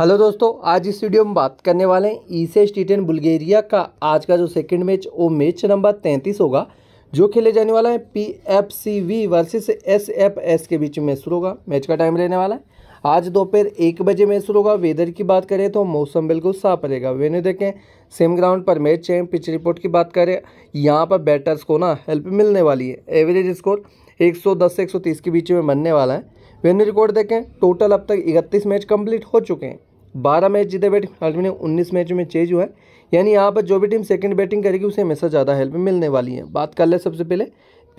Hello दोस्तों, आज इस वीडियो में बात करने वाले हैं ईसे स्टीटन बुल्गेरिया का। आज का जो सेकंड मैच वो मैच नंबर तैंतीस होगा, जो खेले जाने वाला है P F C V versus S F S के बीच में शुरू होगा। मैच का टाइम रहने वाला है। आज दोपहर एक बजे मैच शुरू होगा। वेदर की बात करें तो मौसम बिल्कुल साफ़ रहेगा। वेन्यू देखें सेम ग्राउंड पर मैच है पिच रिपोर्ट की बात करें, यहाँ पर बैटर्स को ना हेल्प मिलने वाली है। एवरेज स्कोर 110 से 130 के बीच में बनने वाला है। वेन्यू रिकॉर्ड देखें टोटल अब तक इकतीस मैच कंप्लीट हो चुके हैं। बारह मैच जीते बैटिंग हाल उन्नीस मैच में चेंज हुआ है। यानी यहाँ पर जो भी टीम सेकंड बैटिंग करेगी, उसे हमेशा ज़्यादा हेल्प मिलने वाली है। बात कर ले सबसे पहले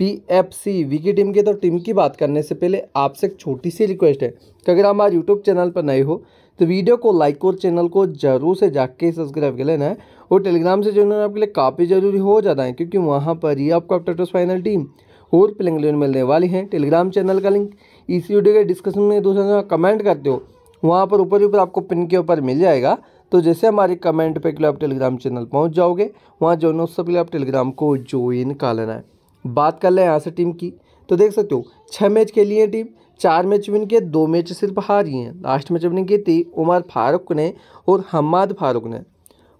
पी एफ़ सी वी की टीम की। तो टीम की बात करने से पहले आपसे एक छोटी सी रिक्वेस्ट है। कि अगर आप हमारे यूट्यूब चैनल पर नए हो तो वीडियो को लाइक और चैनल को ज़रूर से जाके सब्सक्राइब कर लेना है। और टेलीग्राम से जुड़ना आपके लिए काफ़ी ज़रूरी हो जाता है, क्योंकि वहाँ पर ही आपको अब फाइनल टीम और प्लेइंग मिलने वाली है। टेलीग्राम चैनल का लिंक इसी वीडियो के डिस्कशन में दूसरे कमेंट करते हो। वहाँ पर ऊपर ऊपर आपको पिन के ऊपर मिल जाएगा। तो जैसे हमारे कमेंट पे के लिए आप टेलीग्राम चैनल पहुँच जाओगे, वहाँ जो है उससे पहले आप टेलीग्राम को ज्वाइन कर लेना है। बात कर लें यहाँ से टीम की तो देख सकते हो छः मैच खेली है टीम चार मैच विन के दो मैच सिर्फ़ हारी हैं। लास्ट मैच विनिंग की थी उमर फारूक ने और हमाद फारूक ने।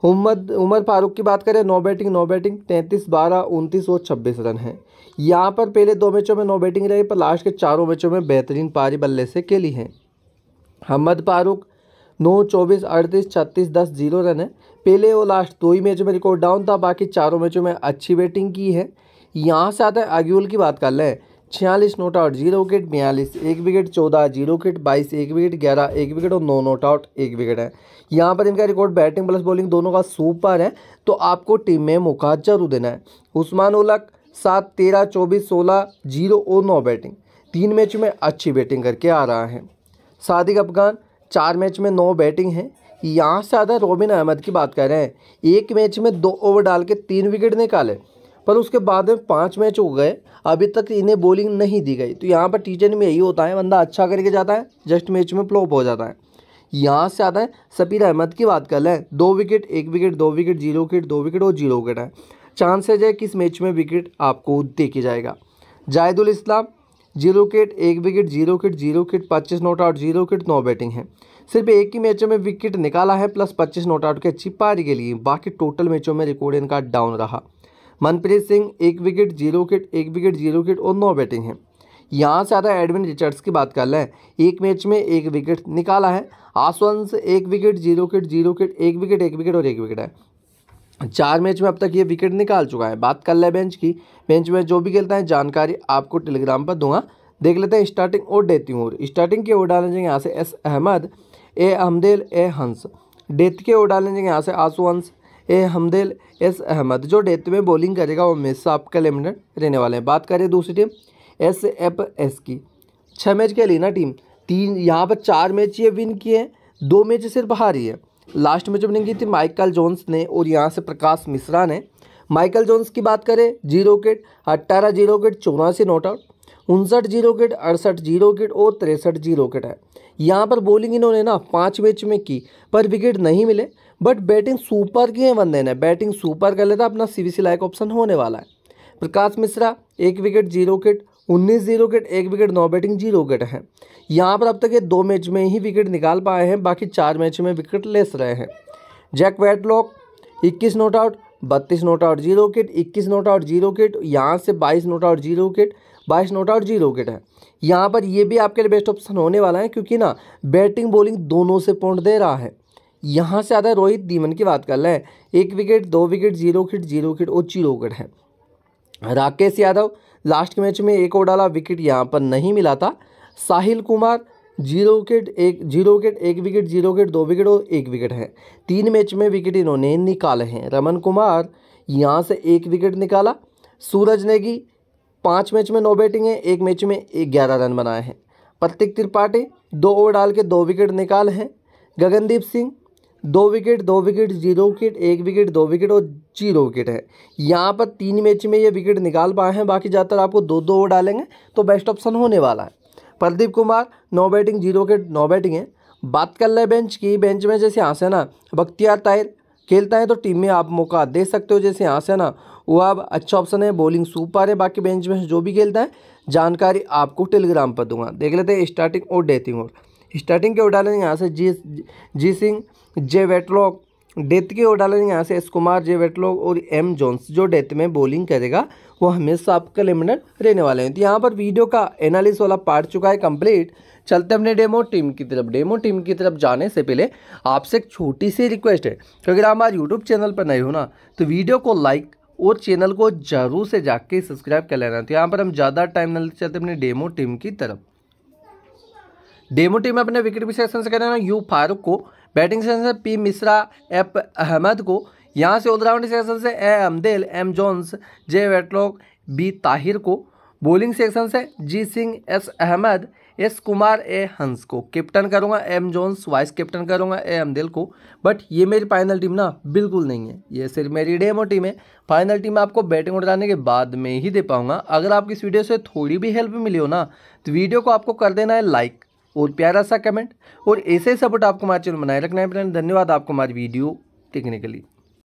उमद उमर फारूक की बात करें, नो बैटिंग नो बैटिंग तैंतीस, बारह, उनतीस और छब्बीस रन हैं। यहाँ पर पहले दो मैचों में नो बैटिंग रही, पर लास्ट के चारों मैचों में बेहतरीन पारी बल्ले से खेली हैं। हमद फारूक, नौ, चौबीस, अड़तीस, छत्तीस, दस, ज़ीरो रन है। पहले वो लास्ट दो ही मैच में रिकॉर्ड डाउन था, बाकी चारों मैचों में अच्छी बैटिंग की है। यहाँ से आता है आग्यूल की बात कर लें। छियालीस नोट आउट ज़ीरो विकेट बयालीस, एक विकेट चौदह, ज़ीरो विकेट बाईस, एक विकेट ग्यारह, एक विकेट और नौ नोट आउट, एक विकेट है। यहाँ पर इनका रिकॉर्ड बैटिंग प्लस बॉलिंग दोनों का सुपर है तो आपको टीम में मौका ज़रूर देना है। उस्मान उलक सात, तेरह, चौबीस, सोलह, ज़ीरो और नौ बैटिंग तीन मैच में अच्छी बैटिंग करके आ रहा है। सादिक अफगान, चार मैच में नौ बैटिंग है। यहाँ से ज़्यादा रोबिन अहमद की बात कर रहे हैं। एक मैच में दो ओवर डाल के तीन विकेट निकाले। पर उसके बाद में पाँच मैच हो गए। अभी तक इन्हें बॉलिंग नहीं दी गई। तो यहाँ पर टी में यही होता है, बंदा अच्छा करके जाता है जस्ट मैच में फ्लॉप हो जाता है। यहाँ से आता है, सपीर अहमद की बात कर लें। दो विकेट एक विकेट दो विकेट ज़ीरो विकेट दो विकेट और ज़ीरो विकेट है। चांसेज है कि इस मैच में विकेट आपको देखी जाएगा। जाहिदुल इस्लाम ज़ीरो विकेट एक wicket zero wicket zero wicket पच्चीस नोट आउट ज़ीरो विकेट नौ बैटिंग है। सिर्फ़ एक ही मैचों में विकेट निकाला है, प्लस पच्चीस नोट आउट की अच्छी पारी के लिए बाकी टोटल मैचों में रिकॉर्ड इनका डाउन रहा। मनप्रीत सिंह, एक विकेट ज़ीरो विकेट एक विकेट ज़ीरो विकेट और नौ बैटिंग है। यहाँ से आता एडविन रिचर्ड्स की बात कर लें, एक मैच में एक विकेट निकाला है। आसवंश एक wicket zero wicket zero wicket एक विकेट एक विकेट और एक विकेट है। चार मैच में अब तक ये विकेट निकाल चुका है। बात कर ले बेंच की। बेंच में जो भी खेलता है, जानकारी आपको टेलीग्राम पर दूँगा। देख लेते हैं, स्टार्टिंग और डेथिंग और स्टार्टिंग के ओर डालने जाएँगे यहाँ से एस अहमद, ए हमदेल, ए हंस। डेथ के ओर डालने जाएँगे यहाँ से आँसू हंस, ए हमदेल, एस अहमद। जो डेथ में बॉलिंग करेगा, वो हमेशा आपका लिमिटेड रहने वाले हैं। बात करें दूसरी टीम एस एफ़ एस की। छः मैच खेली ना टीम तीन, यहाँ पर चार मैच ये विन किए हैं, दो मैच सिर्फ़ हारी है। लास्ट में जो विनिंग की थी, माइकल जोन्स ने और यहाँ से प्रकाश मिश्रा ने। माइकल जोन्स की बात करें, ज़ीरो विकेट, अट्ठारह ज़ीरो विकेट, चौरासी नोट आउट, उनसठ ज़ीरो विकेट, अड़सठ ज़ीरो विकेट और तिरसठ ज़ीरो विकेट है। यहाँ पर बॉलिंग इन्होंने ना पाँच मैच में की, पर विकेट नहीं मिले बट बैटिंग सुपर की है बंदे ने। बैटिंग सुपर कर लेता, अपना C B C like option होने वाला है। प्रकाश मिश्रा, एक विकेट ज़ीरो विकेट उन्नीस ज़ीरो विकेट एक विकेट, नौ बैटिंग, ज़ीरो विकेट है। यहाँ पर अब तक ये दो मैच में ही विकेट निकाल पाए हैं, बाकी चार मैच में विकेट लेस रहे हैं। जैक वैटलॉक, इक्कीस नोट आउट, बत्तीस नोट आउट, ज़ीरो विकेट इक्कीस नोट आउट, ज़ीरो विकेट यहाँ से बाईस नोट आउट, ज़ीरो विकेट बाईस नोट आउट, ज़ीरो विकेट है। यहाँ पर ये भी आपके लिए बेस्ट ऑप्शन होने वाला है, क्योंकि ना, बैटिंग बॉलिंग दोनों से पॉइंट दे रहा है। यहाँ से है रोहित दीमन की बात कर लें, एक विकेट, दो wicket, zero wicket zero wicket और ज़ीरो विकेट है। राकेश यादव लास्ट मैच में एक और डाला विकेट यहाँ पर नहीं मिला था। साहिल कुमार, ज़ीरो विकेट, एक, ज़ीरो विकेट, एक विकेट, ज़ीरो विकेट, दो विकेट और एक विकेट है। तीन मैच में विकेट इन्होंने निकाले हैं। रमन कुमार यहाँ से एक विकेट निकाला। सूरज नेगी, पाँच मैच में नो बैटिंग है, एक मैच में एक ग्यारह रन बनाए हैं। प्रतीक त्रिपाठी, दो ओवर डाल के दो विकेट निकाले हैं। गगनदीप सिंह दो विकेट दो विकेट ज़ीरो विकेट एक विकेट दो विकेट और ज़ीरो विकेट है। यहाँ पर तीन मैच में ये विकेट निकाल पाए हैं, बाकी ज़्यादातर आपको दो दो ओवर डालेंगे तो बेस्ट ऑप्शन होने वाला है। प्रदीप कुमार नौ बैटिंग ज़ीरो विकेट नौ बैटिंग है। बात कर ले बेंच की बेंच में जैसे यहाँ से ना, बख्तियार ताहिर खेलता है तो टीम में आप मौका दे सकते हो, जैसे यहाँ से ना, वो अब अच्छा ऑप्शन है बॉलिंग सुपर है, बाकी बेंच में जो भी खेलता है, जानकारी आपको टेलीग्राम पर दूँगा। देख लेते हैं स्टार्टिंग और डेथिंग और। स्टार्टिंग के ओर डालेंगे यहाँ से जी जी सिंह, जे वेटलॉक, डेथ के ओर डालेंगे यहाँ से एस कुमार, जे वेटलॉक और एम जॉन्स, जो डेथ में बॉलिंग करेगा, वो हमेशा आपका लिमिटेड रहने वाले हैं। तो यहाँ पर वीडियो का एनालिस वाला पार्ट चुका है कंप्लीट चलते अपने डेमो टीम की तरफ़। डेमो टीम की तरफ़ जाने से पहले आपसे एक छोटी सी रिक्वेस्ट है। तो अगर आप हमारे यूट्यूब चैनल पर नए हो ना तो वीडियो को लाइक और चैनल को ज़रूर से जाके सब्सक्राइब कर लेना। तो यहाँ पर हम ज़्यादा टाइम न चलते अपने डेमो टीम की तरफ़। डेमो टीम अपने विकेट सेक्शन से हैं यू फारूक को, बैटिंग सेक्शन से पी मिश्रा, एफ़ अहमद को, यहाँ से ऑलराउंड सेक्शन से A अमदेल, M Jones, J Wetlock, B Tahir को, बॉलिंग सेक्शन से G Singh, S Ahmed, S Kumar, A हंस को। कैप्टन करूँगा एम जोन्स, वाइस कैप्टन करूँगा ए अमदिल को, बट ये मेरी फाइनल टीम ना बिल्कुल नहीं है। ये सिर्फ़ मेरी डेमो टीम है। फाइनल टीम आपको बैटिंग उड़ाने के बाद में ही दे पाऊँगा। अगर आपकी इस वीडियो से थोड़ी भी हेल्प मिली हो ना तो वीडियो को आपको कर देना है लाइक। और प्यारा सा कमेंट और ऐसे सपोर्ट आपको हमारे चैनल बनाए रखना है। धन्यवाद आपको हमारी वीडियो देखने के लिए।